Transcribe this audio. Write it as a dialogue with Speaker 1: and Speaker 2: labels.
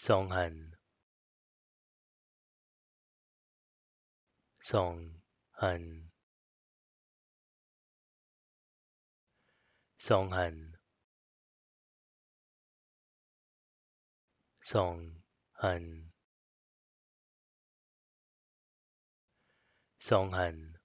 Speaker 1: 伤痕伤痕伤痕伤痕伤痕